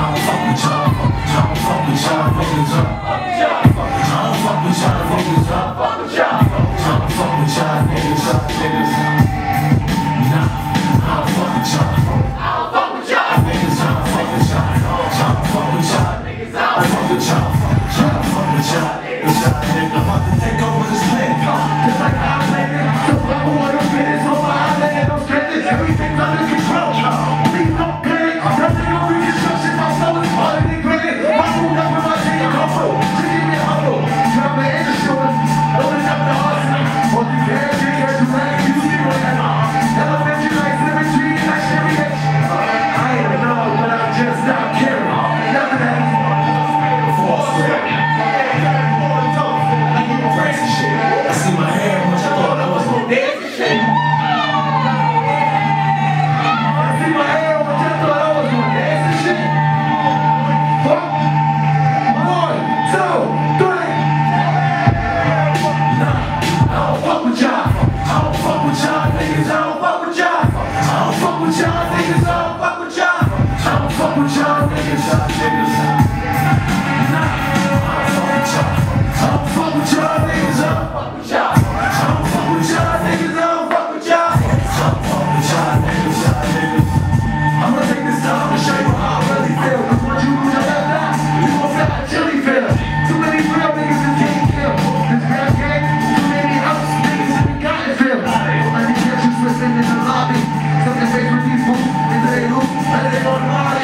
I don't fuck with y'all, I don't fuck with y'all, fuck with y'all. in the lobby, something people in the room, and they don't mind.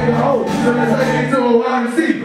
take the oath. So let's take it to a YMC.